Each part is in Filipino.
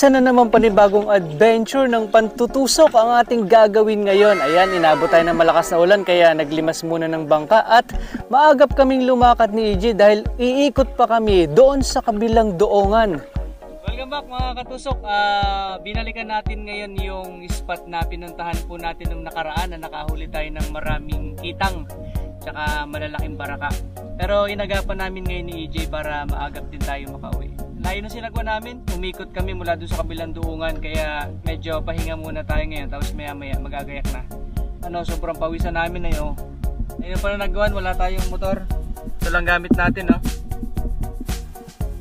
Isa na naman panibagong adventure ng pantutusok ang ating gagawin ngayon. Ayan, inabot tayo ng malakas na ulan kaya naglimas muna ng bangka at maagap kaming lumakad ni EJ dahil iikot pa kami doon sa kabilang doongan. Welcome back mga katusok. Ah, binalikan natin ngayon yung spot na pinuntahan po natin nung nakaraan na nakahuli tayo ng maraming kitang tsaka malalaking baraka. Pero inagapan namin ngayon ni EJ para maagap din tayo makauwi. Layo na sinagwa namin, umikot kami mula doon sa kabilang duungan kaya medyo pahinga muna tayo ngayon tapos maya maya magagayak na. Ano, sobrang pawisan namin na yun. Ayun pa na nagawan, wala tayong motor. Ito lang gamit natin, no?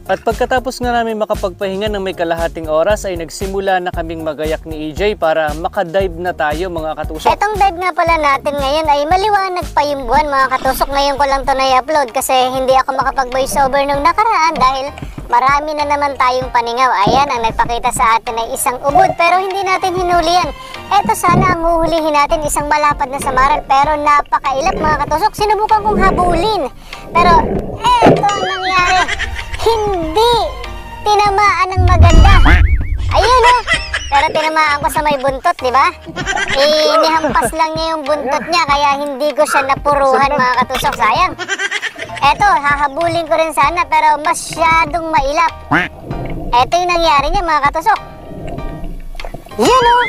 At pagkatapos nga namin makapagpahinga ng may kalahating oras ay nagsimula na kaming magayak ni EJ para makadive na tayo mga katusok. Etong dive nga pala natin ngayon ay maliwanag pa yung buwan mga katusok. Ngayon ko lang to na-upload kasi hindi ako makapag-voice over nung nakaraan dahil marami na naman tayong paningaw. Ayan ang nagpakita sa atin ay isang ubod pero hindi natin hinuli yan. Eto sana ang huhulihin natin isang malapad na samaran pero napakailap mga katusok. Sinubukan kong habulin pero eto nangyari. Hindi tinamaan ng maganda. Ayun oh. Pero tinamaan ko sa may buntot, di ba? Eh, nihampas lang niya yung buntot niya kaya hindi ko siya napuruhan mga katusok. Sayang. Eto, hahabulin ko rin sana pero masyadong mailap. Eto yung nangyari niya mga katusok. Yun oh.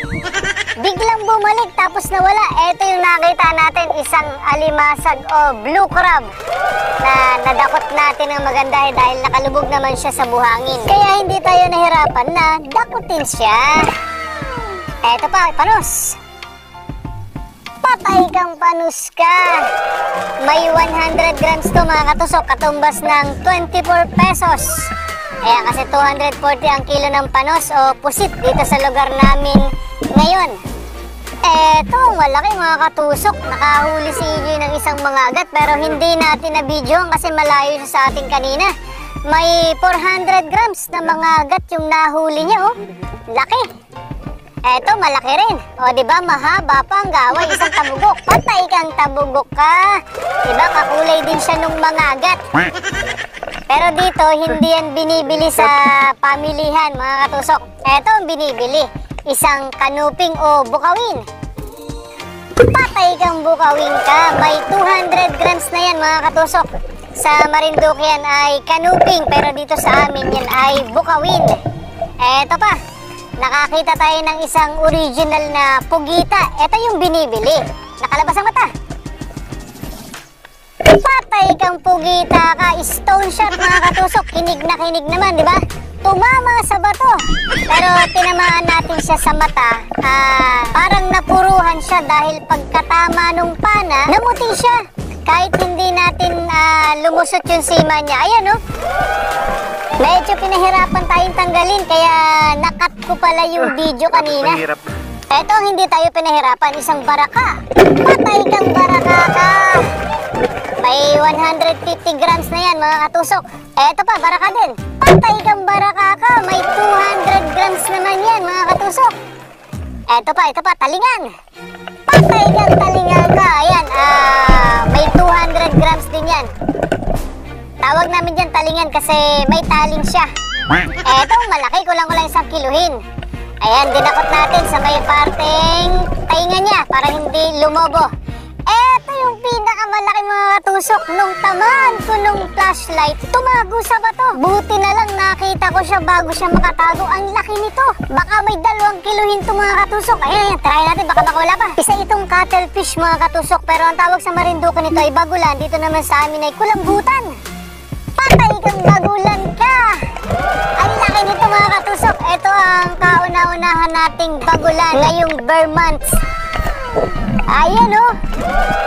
Biglang bumalik tapos nawala. Eto yung nakita natin, isang alimasag o blue crab na nadakot natin ng maganda dahil nakalubog naman siya sa buhangin. Kaya hindi tayo nahirapan na dakutin siya. Eto pa, panos. Patay kang panus ka. May 100 grams to mga katusok, katumbas ng 24 pesos. Kaya kasi 240 ang kilo ng panos o pusit dito sa lugar namin ngayon. Eto, malaki mga katusok. Nakahuli si EJ ng isang mga agat pero hindi natin na video kasi malayo siya sa atin kanina. May 400 grams na mga agat yung nahuli niya oh. Laki. Eto, malaki rin. O, di ba mahaba pa ang gaway, isang tabugok. Patay kang tabugok ka. Di ba kakulay din siya nung mga agat. Pero dito, hindi yan binibili sa pamilihan, mga katusok. Eto ang binibili. Isang kanuping o bukawin. Patay kang bukawin ka. May 200 grams na yan, mga katusok. Sa Marinduque yan ay kanuping, pero dito sa amin yan ay bukawin. Eto pa, nakakita tayo ng isang original na pugita. Ito yung binibili. Nakalabas ang mata. Patay kang pugita ka, stone shot mga katusok. Kinig na kinig naman, di ba? Tumama sa bato. Pero tinamaan natin siya sa mata. Ah, parang napuruhan siya dahil pagkatama nung pana, namuti siya. Kahit hindi natin ah, lumusot yung sima niya. Ayan, oh. Medyo pinahirapan tayong tanggalin kaya nakat ko pala yung video kanina. Mahirap. Eto, hindi tayo pinahirapan. Isang baraka. Patay kang baraka ka. May 150 grams na yan, mga katusok. Eto pa, baraka din. Patay kang baraka ka. May 200 grams naman yan, mga katusok. Eto pa, ito pa, talingan. Patay kang talingan ka. Ayan, ah, may 200 grams din yan. Tawag namin dyan talingan kasi may taling siya. Eto, malaki. Kulang-kulang isang kiluhin. Ayan, dinakot natin sa may parteng tainga niya para hindi lumobo. Pinakamalaki mga katusok. Nung tamaan ko nung flashlight, tumago sa bato. Buti na lang nakita ko siya bago siya makatago. Ang laki nito. Baka may dalawang kiluhin to mga katusok. Ayan, ayan, try natin. Baka baka wala pa. Isa itong cuttlefish mga katusok. Pero ang tawag sa Marinduque nito ay bagulan. Dito naman sa amin ay kulambutan. Patay kang bagulan ka! Ang laki nito mga katusok. Ito ang kauna-unahan nating bagulan ngayong bear months. Ayan oh!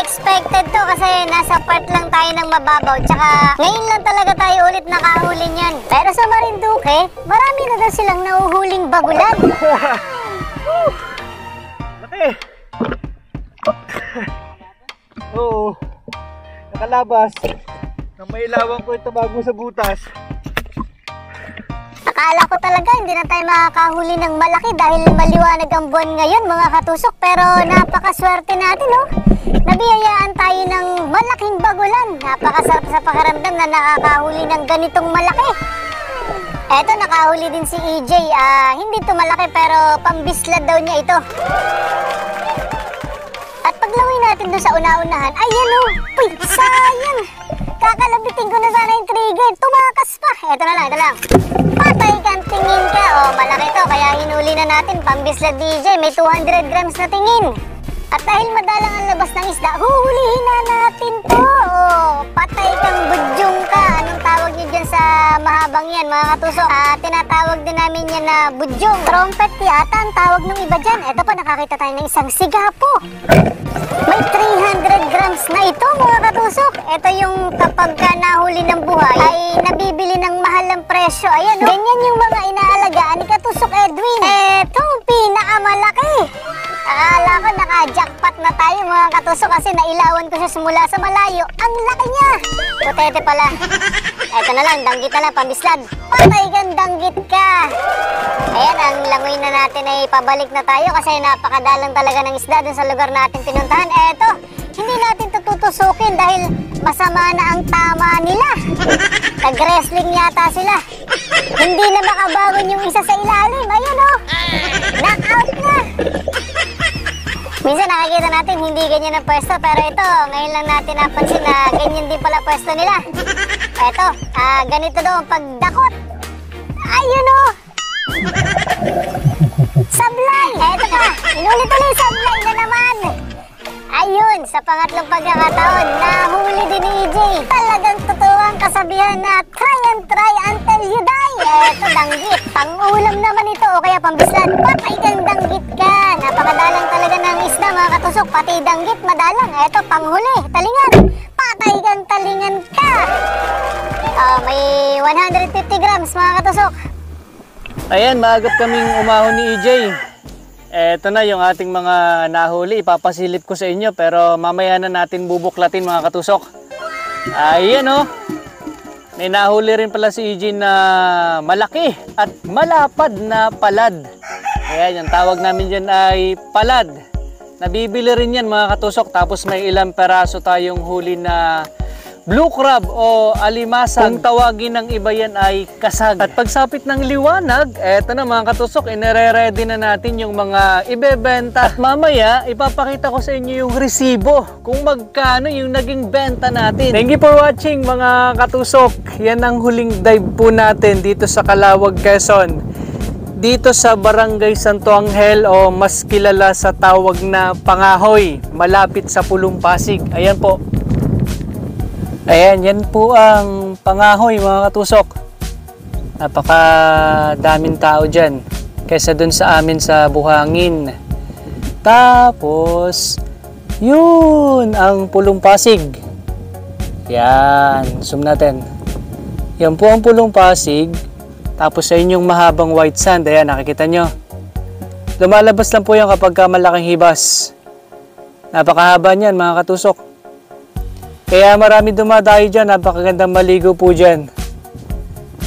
Unexpected to kasi nasa part lang tayo ng mababaw. Tsaka ngayon lang talaga tayo ulit nakahuli niyan. Pero sa Marinduque, marami na daw silang nahuhuling bagulan. Laki! Oo. Nakalabas. Nang mailawan ko ito bago sa butas. Akala ko talaga hindi na tayo makakahuli ng malaki dahil maliwanag ang buwan ngayon mga katusok. Pero napakaswerte natin oh. Nabiyayaan tayo ng malaking bagulan. Napakasarap sa pakiramdam na nakakahuli ng ganitong malaki. Eto, nakahuli din si EJ. Ah, hindi to malaki pero pambislad daw niya ito. At paglawin natin doon sa una-unahan, ayan o, uy, sayang. Kakalabitin ko na sana yung trigger, tumakas pa. Eto na lang, ito lang. Patay kang tingin ka. Oh, malaki to, kaya hinuli na natin. Pambislad DJ, may 200 grams na tingin. At dahil madalang ang labas ng isda, huhulihin na natin to. Patay kang budyong ka. Anong tawag niyo dyan sa mahabang yan, mga katusok? Ah, tinatawag din namin yan na budyong. Trumpet yata ang tawag ng iba dyan. Eto pa, nakakita tayo ng isang sigapo. May 300 grams na ito, mga katusok. Ito yung kapag ka nahuli ng buhay, ay nabibili ng mahal ng presyo. Ayan, oh. ganyan yung mga inaalagaan ni Katusok Edwin. Katusok kasi nailawan ko siya simula sa malayo. Ang laki niya! Putete pala. Eto na lang, danggit na lang, pambislad. Patay kang danggit ka! Ayan, ang langoy na natin ay pabalik na tayo kasi napakadalang talaga ng isda dun sa lugar natin pinuntahan. Eto, hindi natin tututusukin dahil masama na ang tama nila. Nag-wrestling yata sila. Hindi na makabangon yung isa sa ilalim. Ayun oh! Minsan nakikita natin hindi ganyan ang pwesto pero ito, ngayon lang natin napansin na ganyan din pala pwesto nila. Ito, ah, ganito daw ang pagdakot. Ayun o! Sablay! Eto pa, inulit-ulit sablay na naman. Ayun, sa pangatlong pagkakataon, nahuli din ni EJ. Talagang totoo ang kasabihan na try and try until you die. Eto, danggit. Pang-ulam naman ito o kaya pambislan. Patay kang danggit ka. Napakadalang isda mga katusok. Pati danggit madalang. Eto, panghuli. Talingan. Patay kang talingan ka. Oh, may 150 grams mga katusok. Ayan, maagap kaming umahon ni EJ. Eto na yung ating mga nahuli. Ipapasilip ko sa inyo pero mamaya na natin bubuklatin mga katusok. Ayan oh. May nahuli rin pala si EJ na malaki at malapad na palad. Ayan, yung tawag namin dyan ay palad. Nabibili rin yan mga katusok tapos may ilang peraso tayong huli na blue crab o alimasag. Kung tawagin ng iba yan ay kasag. At pagsapit ng liwanag, eto na mga katusok, inere-ready na natin yung mga ibebenta. At mamaya, ipapakita ko sa inyo yung resibo kung magkano yung naging benta natin. Thank you for watching mga katusok. Yan ang huling dive po natin dito sa Kalawag, Quezon dito sa Barangay Santo Angel o mas kilala sa tawag na Pangahoy, malapit sa Pulong Pasig. Ayan po. Ayan, yan po ang Pangahoy mga katusok. Napaka daming tao dyan kaysa dun sa amin sa Buhangin. Tapos, yun ang Pulong Pasig. Yan, zoom natin. Yan po ang Pulong Pasig. Tapos sa inyong mahabang white sand, ayan, nakikita nyo. Lumalabas lang po yan kapag ka malaking hibas. Napakahaba niyan mga katusok. Kaya marami dumadayo dyan, napakagandang maligo po dyan.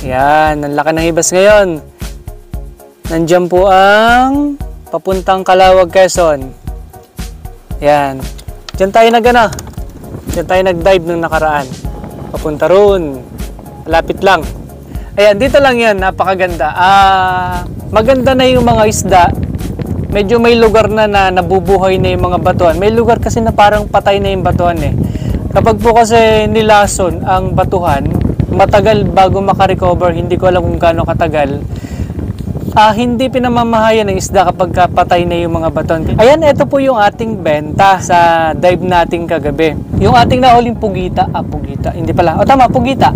Yan, ang laki ng hibas ngayon. Nandiyan po ang papuntang Kalawag, Quezon. Yan. Diyan tayo nag ano, Diyan tayo nag-dive nung nakaraan. Papunta roon. Lapit lang. Ayan, dito lang yan. Napakaganda. Ah, maganda na yung mga isda. Medyo may lugar na na nabubuhay na yung mga batuan. May lugar kasi na parang patay na yung batuan eh. Kapag po kasi nilason ang batuhan, matagal bago makarecover, hindi ko alam kung gaano katagal. Ah, hindi pinamamahayan ng isda kapag ka patay na yung mga baton. Ayan, ito po yung ating benta sa dive nating kagabi. Yung ating nahuling pugita, ah pugita, hindi pala, o tama, pugita.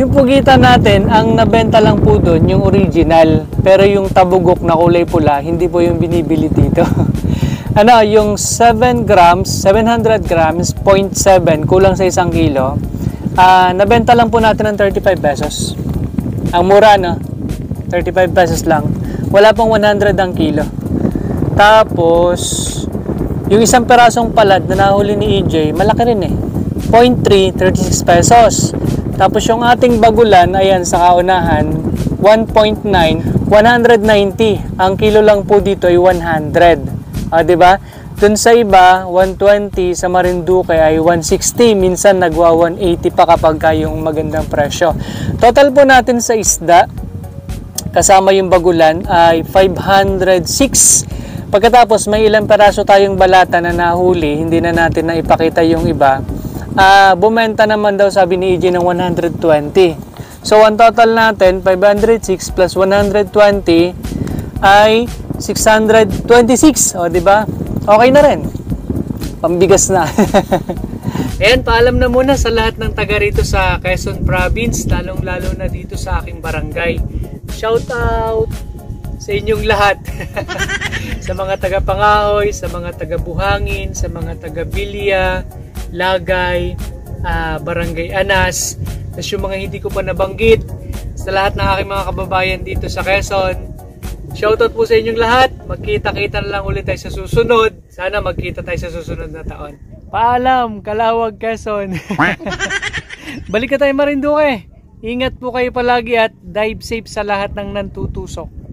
Yung pugita natin, ang nabenta lang po doon, yung original. Pero yung tabugok na kulay pula, hindi po yung binibili dito. ano, yung 7 grams, 700 grams, 0.7, kulang sa isang kilo. Ah, nabenta lang po natin ng 35 pesos. Ang mura, no? 35 pesos lang. Wala pong 100 ang kilo. Tapos, yung isang perasong palad na nahuli ni EJ, malaki rin eh. 0.3, 36 pesos. Tapos yung ating bagulan, ayan sa kaunahan, 1.9, 190. Ang kilo lang po dito ay 100. Ah, 'di ba? Dun sa iba, 120 sa Marinduque ay 160, minsan nagwa 180 pa kapag yung magandang presyo. Total po natin sa isda, kasama yung bagulan ay 506. Pagkatapos may ilang peraso tayong balata na nahuli, hindi na natin na ipakita yung iba. Ah, bumenta naman daw sabi ni EJ ng 120. So ang total natin 506 plus 120 ay 626. O di ba? Okay na rin. Pambigas na. Ayan, paalam na muna sa lahat ng taga rito sa Quezon Province, lalong-lalo na dito sa aking barangay. Shout out sa inyong lahat. sa mga taga Pangahoy, sa mga taga Buhangin, sa mga taga Bilya, Lagay, ah, Barangay Anas, tapos yung mga hindi ko pa nabanggit, sa lahat ng aking mga kababayan dito sa Quezon, Shoutout po sa inyong lahat. Magkita-kita na lang ulit tayo sa susunod. Sana magkita tayo sa susunod na taon. Paalam, Kalawag, Quezon. Balik ka tayo Marinduque. Ingat po kayo palagi at dive safe sa lahat ng nantutusok.